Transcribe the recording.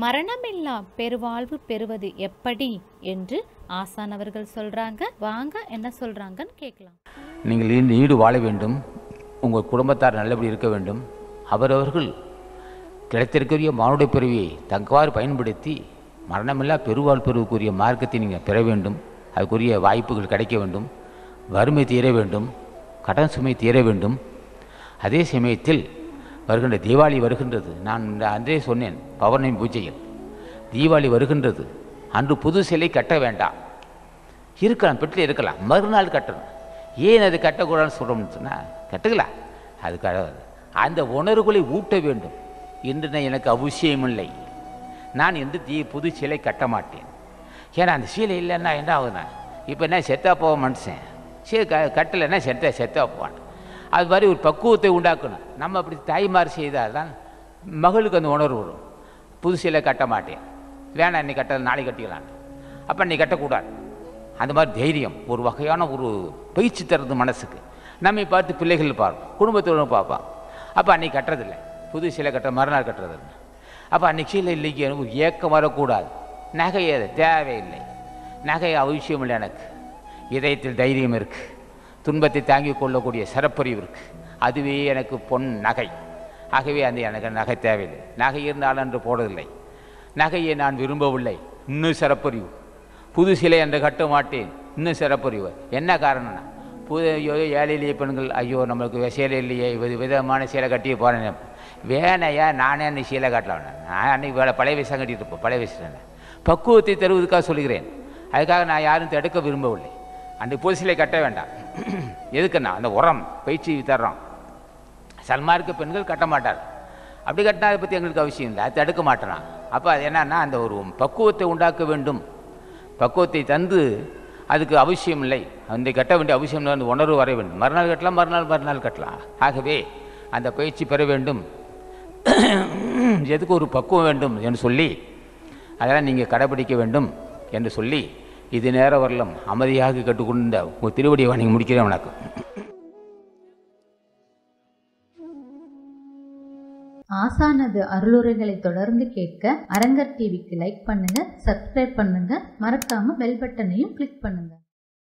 மரணமில்லா பெருவாழ்வு பெறுவது எப்படி என்று ஆசான் அவர்கள் சொல்றாங்க. வாங்க என்ன சொல்றாங்கன்னு கேட்கலாம். நீங்கள் ஈடு நீடு வாழ வேண்டும். உங்கள் குடும்பத்தார் நல்லபடி இருக்க வேண்டும். அவரவர்கள் கிடைத்திருக்கிற மானுட பிறவியை தக்கவாறு பயன்படுத்தி மரணமில்லா பெருவாழ் பெறுவதற்குரிய மார்க்கத்தை நீங்கள் பெற வேண்டும். அதுக்குரிய வாய்ப்புகள் கிடைக்க வேண்டும். வறுமை தீர வேண்டும். கடன் சுமை தீர வேண்டும். அதே சமயத்தில் வருகின்ற தீபாவளி வருகின்றது. நான் அன்றே சொன்னேன் பௌர்ணமி பூஜையில். தீபாவளி வருகின்றது. அன்று புது சிலை கட்ட வேண்டாம். இருக்கலாம் பெட்டில் இருக்கலாம். மறுநாள் கட்டணும். ஏன் அது கட்டக்கூடாதுன்னு சொல்கிறோம்னு சொன்னால் கட்டுக்கலாம் அது கடவுள். அந்த உணர்வுகளை ஊட்ட வேண்டும். இன்று நான் எனக்கு அவசியமில்லை. நான் எந்த தீ புது சிலை கட்ட மாட்டேன். ஏன்னா அந்த சீலை இல்லைன்னா என்ன ஆகுதுண்ணா இப்போ என்ன செத்தா போக மனுஷன். சீ க கட்டலைன்னா செத்த செத்தா போவான். அது மாதிரி ஒரு பக்குவத்தை உண்டாக்கணும். நம்ம அப்படி தாய்மார் செய்தால் தான் மகளுக்கு அந்த உணர்வு வரும். புது சிலை கட்ட மாட்டேன். வேணாம் இன்னைக்கு கட்ட நாளைக்கு கட்டிக்கலாம். அப்போ நீ கட்டக்கூடாது. அந்த மாதிரி தைரியம் ஒரு வகையான ஒரு பயிற்சி தருது மனசுக்கு. நம்மை பார்த்து பிள்ளைகள் பார்ப்போம் குடும்பத்தோடு பார்ப்பான் அப்போ அன்னைக்கு கட்டுறதில்லை. புது சிலை கட்டுற மறுநாள் கட்டுறது அப்போ அன்னைக்கு சீலை இல்லைக்கு எனக்கு ஏக்கம் வரக்கூடாது. நகை அது தேவையில்லை. நகை அவசியம் இல்லை எனக்கு. இதயத்தில் தைரியம் இருக்குது துன்பத்தை தாங்கிக் கொள்ளக்கூடிய சிறப்பறிவு இருக்குது அதுவே எனக்கு பொன் நகை. ஆகவே அந்த எனக்கு நகை தேவையில்லை. நகை இருந்தால் என்று போடவில்லை நகையை நான் விரும்பவில்லை. இன்னும் சிறப்பறிவு புது சிலை என்று கட்ட மாட்டேன். இன்னும் சிறப்பறிவு என்ன காரணம்னா புது ஐயோ ஏழை பெண்கள் ஐயோ நம்மளுக்கு சேலை இல்லையே. வித விதமான சேலை கட்டி போகிறேன் வேணையா நானே அன்னைக்கு சீலை காட்டலாம். நான் அன்னைக்கு வேலை பழைய வயசாக கட்டிட்டு இருப்போம் பழைய வயசுல பக்குவத்தை தருவதற்காக சொல்கிறேன் அதுக்காக நான் யாரும் தடுக்க விரும்பவில்லை. அந்த புது கட்ட வேண்டாம். எதுக்குன்னா அந்த உரம் பயிற்சி தர்றோம். சல்மார்க்க பெண்கள் கட்ட மாட்டார். அப்படி கட்டினா அதை பற்றி எங்களுக்கு அவசியம் இல்லை. அது தடுக்க மாட்டேறான். அப்போ அது என்னன்னா அந்த ஒரு பக்குவத்தை உண்டாக்க வேண்டும். பக்குவத்தை தந்து அதுக்கு அவசியம் இல்லை. அந்த கட்ட வேண்டிய அவசியம் இல்லை அந்த உணர்வு வர வேண்டும். மறுநாள் கட்டலாம் மறுநாள் மறுநாள் கட்டலாம். ஆகவே அந்த பயிற்சி பெற வேண்டும். எதுக்கு ஒரு பக்குவம் வேண்டும் என்று சொல்லி அதெல்லாம் நீங்கள் கடைபிடிக்க வேண்டும் என்று சொல்லி இது நேரம் வரலாம் அமைதியாக கற்றுக்கொண்ட உங்கள் திருவடியை வணங்கி முடிக்கிறேன் வணக்கம். ஆசானது அருளுரைகளை தொடர்ந்து கேட்க அரங்கர் டிவிக்கு லைக் பண்ணுங்க சப்ஸ்கிரைப் பண்ணுங்க. மறக்காம பெல் பட்டனையும் கிளிக் பண்ணுங்க.